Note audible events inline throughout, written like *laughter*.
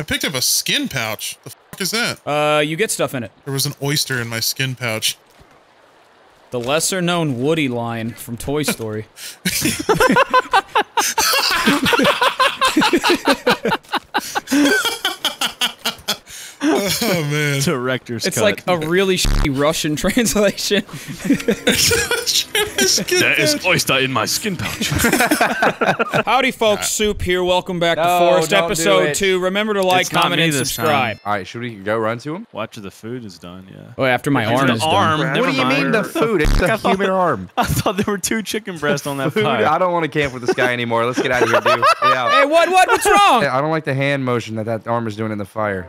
I picked up a skin pouch. The fuck is that? Uh, you get stuff in it. There was an oyster in my skin pouch. The lesser known Woody line from Toy Story. *laughs* *laughs* *laughs* Oh *laughs* man. Director's It's cut. like a *laughs* really shitty Russian *laughs* translation. There is oyster in my skin pouch. Howdy, folks. Soup here. Welcome back to No, Forest episode 2. Remember to like, It's comment, and this subscribe. All right, should we go run to him? Watch the food is done. Yeah. Oh, after my arm is arm. done. What do you mind. mean the food? It's a human arm. I thought there were two chicken breasts on that Food. pie. I don't want to camp with this guy anymore. Let's get out of here, dude. Yeah. Hey, what, what, what's wrong? I don't like the hand motion that that arm is doing in the fire.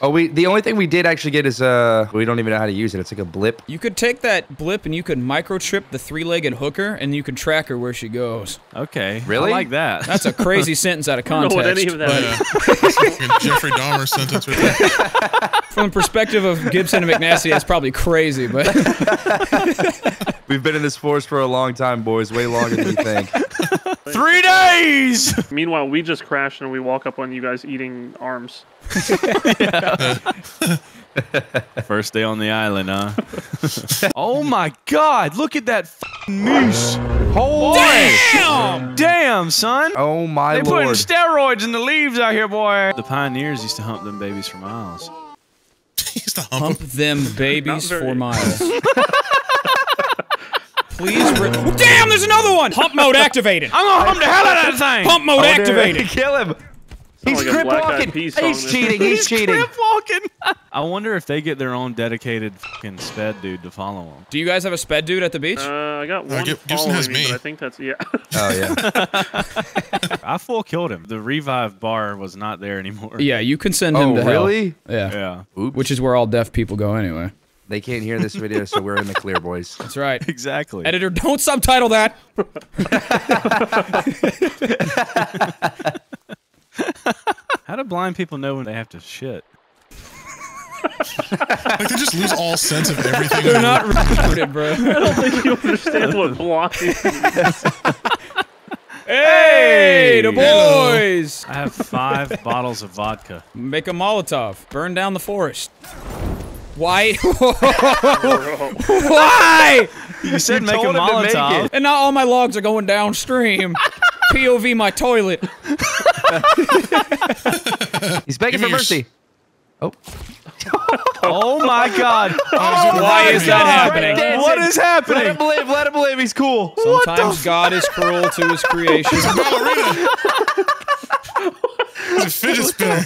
oh, we. The only thing we did actually get is uh, we don't even know how to use it. It's like a blip. You could take that blip and you could microchip the three-legged hooker and you could track her where she goes. Okay. Really? I like that. *laughs* That's a crazy *laughs* sentence out of I don't know context. what any of that but is. *laughs* Fucking Jeffrey Dahmer sentence right there. from the perspective of Gibson and McNasty, that's probably crazy, but We've been in this forest for a long time, boys. Way longer than you think. Three days. Meanwhile, we just crashed and we walk up on you guys eating arms. *laughs* First day on the island, huh? *laughs* oh my God! Look at that f***ing moose. Holy damn! damn, son! Oh my they putting lord. steroids in the leaves out here, boy. The pioneers used to hump them babies for miles. *laughs* He's the hump. Hump them babies for miles. Please. Re- Damn, there's another one. Hump mode activated. I'm gonna hump the hell out of that thing. Hump mode Oh, dude, activated. Kill him. He's like crip walking. Peas song, He's cheating. *laughs* He's cheating. Crip walking. *laughs* I wonder if they get their own dedicated fucking sped dude to follow them. Do you guys have a sped dude at the beach? Uh, I got one Gib- Gibson following has me, me. but I think that's yeah. *laughs* Oh yeah. I full killed him. The revive bar was not there anymore. yeah, you can send him Oh to hell. really? Yeah. Yeah. Which is where all deaf people go anyway. They can't hear this video, so we're in the clear, boys. That's right. Exactly. Editor, don't subtitle that. How do blind people know when they have to shit? Like they just lose all sense of everything. They're not recorded, bro. *laughs* I don't think you understand what blind means. *laughs* Hey, the Hello. boys. I have five *laughs* bottles of vodka. Make a Molotov. Burn down the forest. Why? Why? You said make a told him to make Molotov. And now all my logs are going downstream. POV my toilet. *laughs* He's begging Give for me your mercy. Oh. *laughs* Oh my god. Oh, Why is that happening? What is happening? Let happening? him live. Let him live. He's cool. Sometimes God is cruel to his creation. *laughs* ballerina. He's a fidget spinner.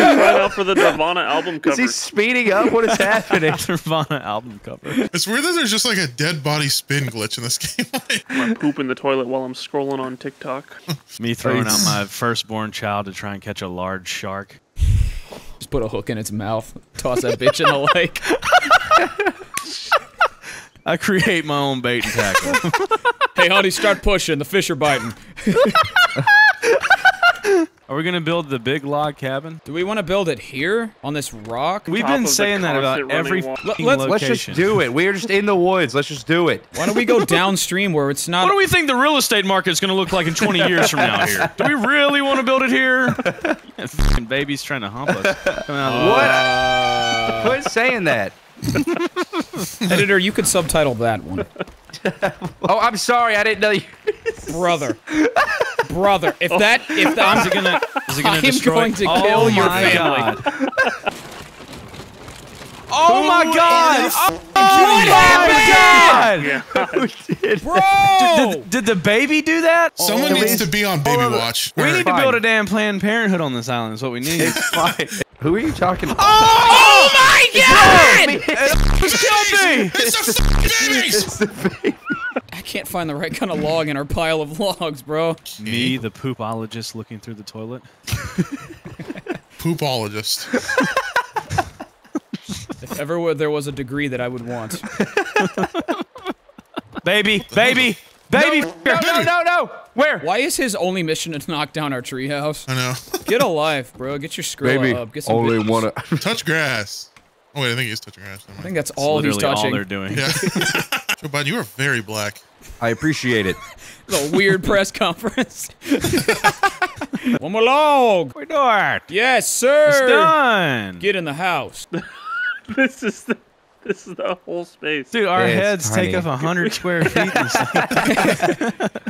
Right out for the Nirvana album cover. Is he speeding up? What is *laughs* happening? *laughs* Nirvana album cover. It's weird that there's just like a dead body spin glitch in this game. *laughs* I poop in the toilet while I'm scrolling on TikTok. Me throwing out my firstborn child to try and catch a large shark. Just put a hook in its mouth. Toss that bitch in the lake. I create my own bait and tackle. Hey, honey, start pushing. The fish are biting. Are we gonna build the big log cabin? Do we want to build it here on this rock? We've been saying that about every running wa- fucking Let's- location. Let's just do it. We're just in the woods. Let's just do it. Why don't we go downstream where it's not? What do we think the real estate market is going to look like in 20 *laughs* years from now here? Do we really want to build it here? *laughs* Fucking baby's trying to hump us. Coming out What? Uh, Quit saying that. *laughs* editor, you could subtitle that one, Oh, I'm sorry. I didn't know you. brother. Brother, if oh. that, if that, Is it gonna? *laughs* Is it gonna I'm destroy? going to oh kill your my family. God. oh my God! Oh, What my God! Yeah. *laughs* bro. Did, did the baby do that? Oh, Someone we- needs to be on baby watch. we Or- need to build a damn Planned Parenthood on this island. Is what we need. It's *laughs* fine. Who are you talking about? oh, oh my god! Kill me! It's the fucking babies! It's the baby. I can't find the right kind of log in our pile of logs, bro. Me, the poopologist, looking through the toilet. *laughs* Poopologist. If ever there was a degree that I would want. Baby, baby, baby! No, no, no, no. Where? Why is his only mission to knock down our treehouse? I know. Get a life, bro. Get your Skrilla Baby, up. Get some only bitches. wanna. Touch grass. Oh wait, I think he's touching grass. I think that's all he's Literally all touching. they're doing. Yeah. *laughs* Joe Biden, you are very black. I appreciate it. *laughs* The weird press conference. *laughs* One more log. We're doing. Yes, It's sir. done. Get in the house. *laughs* This is the this is the whole space. Dude, our It's heads take up a hundred square feet.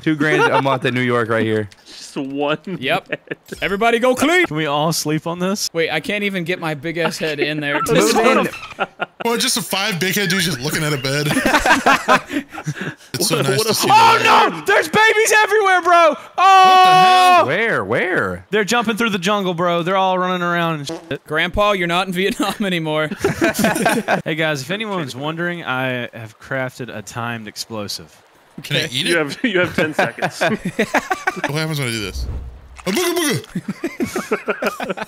Two grand a month in New York right here. Just one. Yep. Everybody go clean. Can we all sleep on this? Wait, I can't even get my big ass head in there. *laughs* to in. Well, just a five big head dudes just looking at a bed. *laughs* it's so nice what to a- see. Oh that. no! There's babies everywhere, bro! Oh! Where? Where? They're jumping through the jungle, bro. They're all running around and shit. Grandpa, you're not in Vietnam *laughs* anymore. Hey guys, if anyone's wondering, I have crafted a timed explosive. Can I eat You it? have you have ten seconds. *laughs* What happens when I do this? A booga booga!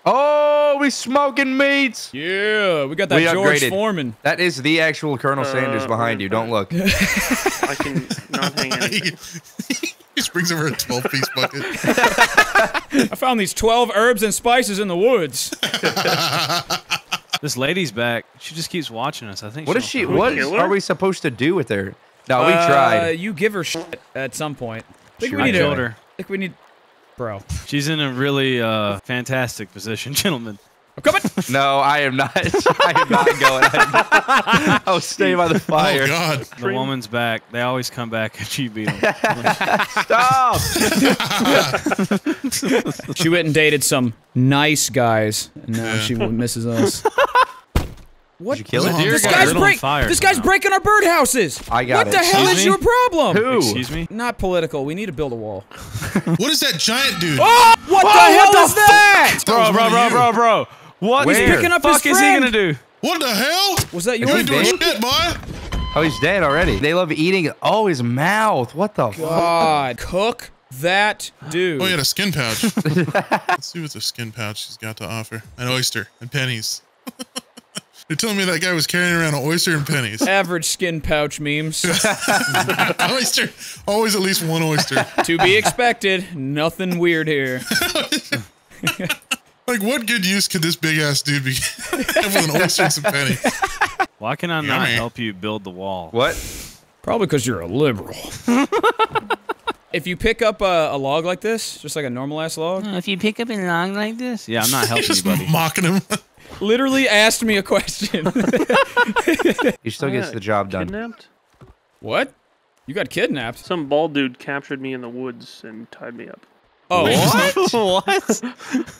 *laughs* Oh, we smoking meats. Yeah, we got that We George upgraded. Foreman. That is the actual Colonel Sanders Uh, behind you. Don't look. *laughs* I can not hang anything. he just brings over a 12 piece bucket. I found these 12 herbs and spices in the woods. This lady's back. She just keeps watching us. I think. What is she'll- What are we supposed to do with her? No, we Uh, tried. you give her shit at some point. I think Shoot we I need killed to. her. I think we need. Bro. She's in a really uh, fantastic position, *laughs* gentlemen. I'm coming. No, I am not. *laughs* I am not going. I *laughs* I'll stay by the fire. Oh, God. The woman's back. They always come back after you beat them. Stop! she went and dated some nice guys, and now Yeah. she misses us. What? Did you kill it? Deer This guy's lit break. fire This guy's breaking our birdhouses. I got What it. the hell Excuse is me? your problem? Who? Excuse me. Not political. We need to build a wall. *laughs* What is that giant dude? Oh, what the oh, hell the is that? That Bro, bro, bro, bro, bro. What Where's the picking up fuck his is he friend? gonna do? What the hell? Was that You ain't doing shit, boy. Oh, he's dead already. They love eating. Oh, his mouth. What the? fuck? God, cook that dude. Oh, he had a skin pouch. *laughs* Let's see what the skin pouch he's got to offer. An oyster and pennies. *laughs* You're telling me that guy was carrying around an oyster and pennies? Average skin pouch memes. *laughs* oyster. Always at least one oyster. to be expected. Nothing weird here. *laughs* Like, what good use could this big ass dude be *laughs* with an oyster and some pennies? Why can I not Yummy. help you build the wall? What? Probably because you're a liberal. if you pick up a, a log like this, just like a normal ass log, if you pick up a log like this, yeah, I'm not helping you, Just buddy. mocking him. Literally asked me a question. *laughs* He still gets the job done. Kidnapped? what? You got kidnapped? Some bald dude captured me in the woods and tied me up. Oh, *laughs* what?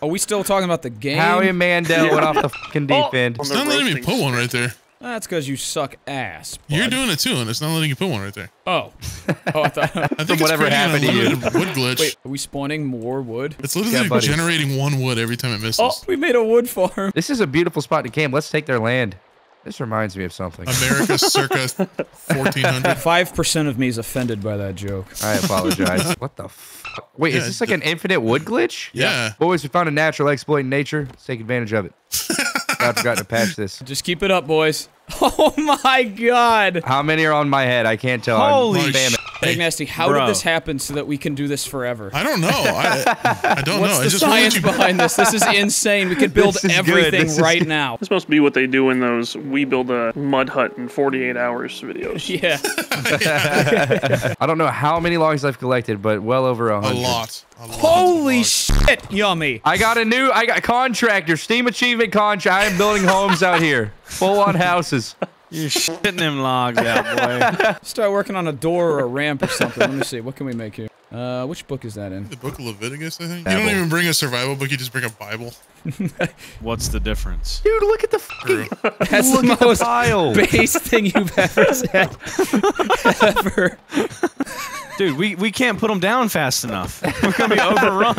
are we still talking about the game? Howie Mandel went off the *laughs* fucking deep oh, end. On It's the not letting me put one right there. That's because you suck ass. You're doing it too, and it's not letting you put one right there. Oh. *laughs* Oh, I thought. *laughs* *laughs* I think it's whatever creating an happened to you. wood glitch. Wait, are we spawning more wood? It's literally Yeah, generating one wood every time it misses. Oh, we made a wood farm. This is a beautiful spot to camp. Let's take their land. This reminds me of something. America circa 1400. Five percent of me is offended by that joke. I apologize. what the fuck? Wait, Yeah, is this like an infinite wood glitch? Yeah. Boys, we found a natural exploit in nature. Let's take advantage of it. I forgot to patch this. Just keep it up, boys. *laughs* Oh my God. How many are on my head? I can't tell. I'm Holy. Big Nasty, how Bro. did this happen so that we can do this forever? I don't know. I, I don't What's know. the It just science you. behind this? This is insane. We could *laughs* build This is good. everything This is right good. now. This must be what they do in those "We build a mud hut in 48 hours" videos. *laughs* Yeah. *laughs* I don't know how many logs I've collected, but well over a A hundred. lot. A lot Holy shit, yummy. I got a new, I got a contractor, Steam Achievement contract. I am building homes out here, full on houses. You're shitting them logs out, boy. *laughs* Start working on a door or a ramp or something. Let me see. What can we make here? Uh, which book is that in? The Book of Leviticus, I think. You don't even bring a survival book. You just bring a Bible. *laughs* What's the difference? Dude, look at the fucking, True. *laughs* That's look the at the most pile. base thing you've ever said. ever. Dude, we, we can't put them down fast enough. We're gonna be overrun.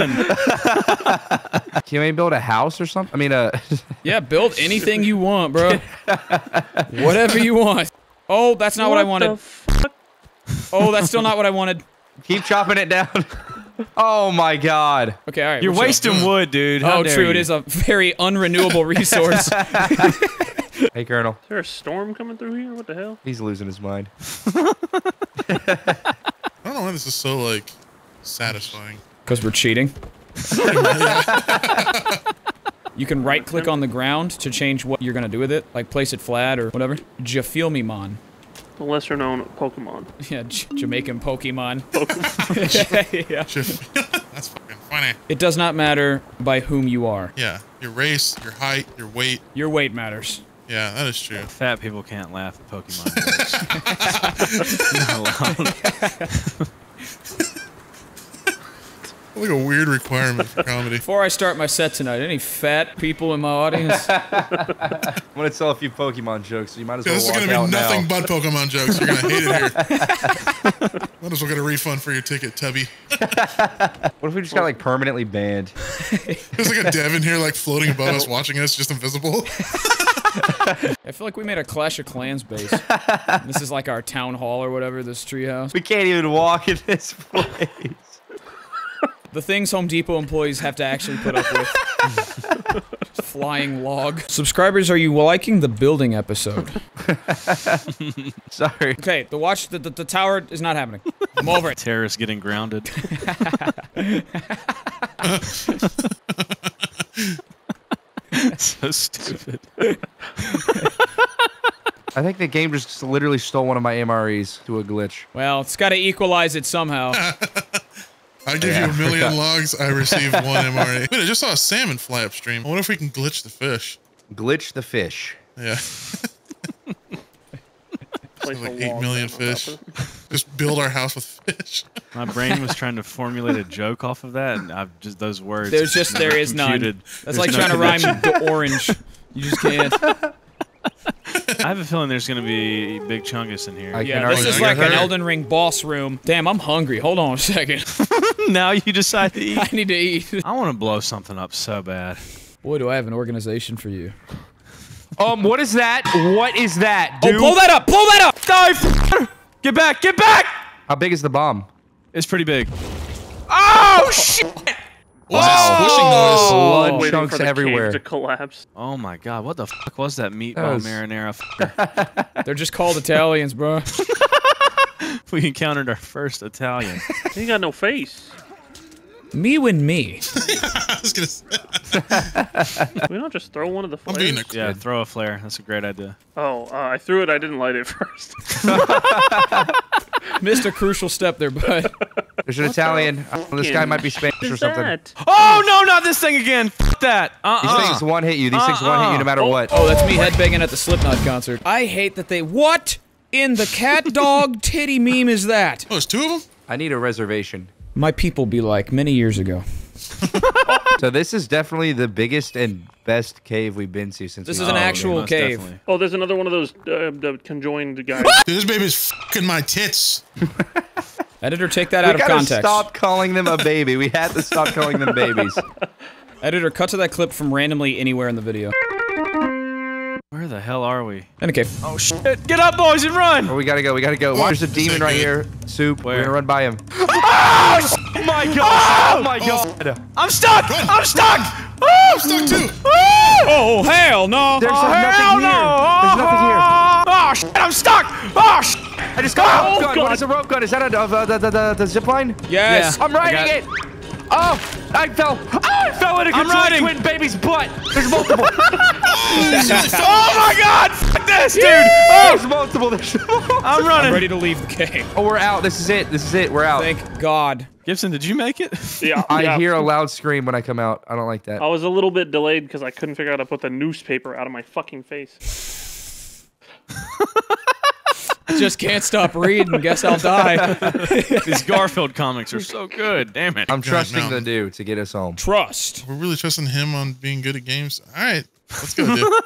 *laughs* Can we build a house or something? I mean, uh, *laughs* Yeah, build anything you want, bro. Whatever you want. Oh, that's not what, I wanted. fuck? oh, that's still not what I wanted. keep chopping it down. oh my god. Okay, all right. You're we're chill. wasting wood, dude. How Oh, true. You? It is a very unrenewable resource. *laughs* Hey, Colonel. Is there a storm coming through here? What the hell? He's losing his mind. I don't know why this is so like satisfying. Because we're cheating. *laughs* you can right click on the ground to change what you're going to do with it, like place it flat or whatever. Ja feel me, man. the lesser known Pokemon. *laughs* Yeah, J- Jamaican Pokemon. *laughs* yeah. Just- That's fucking funny. It does not matter by whom you are. Yeah, your race, your height, your weight. Your weight matters. Yeah, that is true. Fat people can't laugh at Pokemon. Jokes. Like a weird requirement for comedy. *laughs* Before I start my set tonight, any fat people in my audience? *laughs* I'm gonna tell a few Pokemon jokes, so you might as Yeah, well this is gonna be nothing now. but Pokemon jokes. You're gonna hate it here. *laughs* Might as well get a refund for your ticket, Tubby. What if we just got like permanently banned? There's like a dev in here, like floating above us, watching us, just invisible. I feel like we made a Clash of Clans base. this is like our town hall or whatever, this treehouse. We can't even walk in this place. The things Home Depot employees have to actually put up with. *laughs* Flying log. Subscribers, are you liking the building episode? *laughs* Sorry. Okay, the watch, the, the, the tower is not happening. I'm over it. *laughs* Terrorists getting grounded. so stupid. I think the game just literally stole one of my MREs through a glitch. Well, it's got to equalize it somehow. I give you a million *laughs* logs, I receive one MRA. *laughs* Wait, I just saw a salmon fly upstream. I wonder if we can glitch the fish. Glitch the fish. Yeah, *laughs* Place like a eight log million down on top fish. Just build our house with fish. My brain was trying to formulate a joke off of that, and I've just those words. There's just, never there is none. computed. That's There's like no trying to rhyme to orange. You just can't. I have a feeling there's gonna be Big Chungus in here. I Yeah, this is like an. Elden Ring boss room. Damn, I'm hungry. Hold on a second. *laughs* now you decide to eat. *laughs* I need to eat. *laughs* I want to blow something up so bad. Boy, do I have an organization for you. Um, what is that? What is that, dude? Oh, pull that up! Pull that up! Die! Get back! Get back! How big is the bomb? It's pretty big. Oh shit! What's that squishing noise? Blood Waiting chunks for the everywhere. cave to collapse. Oh my god! What the fuck was that meatball was- marinara? They're just called Italians, bro. *laughs* we encountered our first Italian. *laughs* He got no face. Me when me. *laughs* I was gonna say, we don't just throw one of the I'm being a Yeah, throw a flare. That's a great idea. Oh, uh, I threw it. I didn't light it first. Missed a crucial step there, bud. There's an Italian. Uh, this guy might be Spanish or something. that? Oh no! Not this thing again! Fuck that! These Uh things one hit you. These things one hit you no matter Uh-uh. what. Oh, that's me headbanging at the Slipknot concert. I hate that they. What in the cat dog *laughs* titty meme is that? Oh, there's two of them? I need a reservation. My people be like many years ago. So this is definitely the biggest and best cave we've been to since. This we is an moved. actual cave. definitely. Oh, there's another one of those uh, conjoined guys. Dude, this baby's fucking my tits. *laughs* Editor, take that We out of gotta context. stop calling them a baby. We had to stop calling them babies. *laughs* Editor, cut to that clip from randomly anywhere in the video. Where the hell are we? In a cave. Oh shit! Get up, boys, and run! Oh, we gotta go. We gotta go. There's a demon right here. Soup. We're gonna run by him. Ah! *laughs* Oh my god! Oh, oh my God. I'm stuck! I'm stuck! Ah! I'm stuck too. Ah! Oh hell no! There's Oh, nothing hell here. no! There's nothing here. Oh shit! I'm stuck! Oh shit! I just got a rope Oh, gun. What God. is a rope gun? Is that a, uh, the, the, the, the zip line? Yes. Yeah. I'm riding got- it. Oh, I fell. Oh, I fell in a I'm riding. twin baby's butt. There's multiple. *laughs* Oh my god! Fuck this, dude! Oh. There's multiple. There's I'm running. I'm running. ready to leave the cave. Oh, we're out. This is it. This is it. We're out. Thank God. Gibson, did you make it? *laughs* Yeah, I yeah. hear a loud scream when I come out. I don't like that. I was a little bit delayed because I couldn't figure out how to put the newspaper out of my fucking face. *laughs* Just can't stop reading. Guess I'll die. *laughs* These Garfield comics are so good. Damn it. I'm trusting the dude to get us home. Trust. We're really trusting him on being good at games. All right, let's go, dude. *laughs*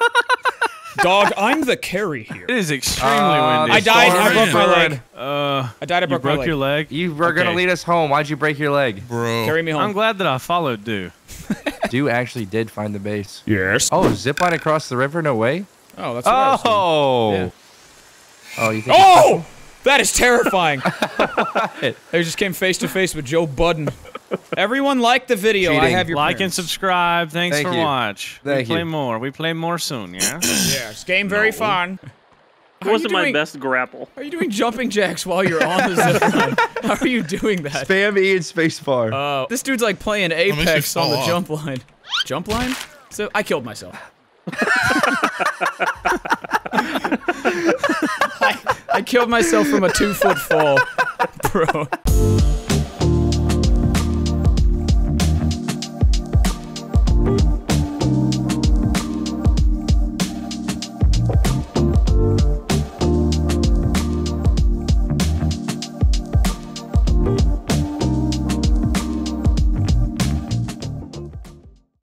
Dog, I'm the carry here. It is extremely Uh, windy. I died. I broke my leg. Uh, I died. I you broke, my broke leg. your leg. You were gonna lead us home. Why'd you break your leg? Bro. Carry me home. I'm glad that I followed Dooo. *laughs* Dooo actually did find the base. Yes. Oh, zip line across the river? No way. Oh, that's what I was. Oh. Yeah. Oh, you think? Oh! That is terrifying. *laughs* they just came face to face with Joe Budden. Everyone like the video. I have your Like and subscribe. Thanks Thank for you. watch. Thank we play more. We play more soon, yeah? *coughs* Yes, game very fun. It How wasn't my best grapple. Are you doing jumping jacks while you're on the *laughs* zip line? How are you doing that? Spam E and spacebar. Uh, this dude's like playing Apex on the off. jump line. Jump line? So I killed myself. *laughs* I, I killed myself from a two foot fall, bro.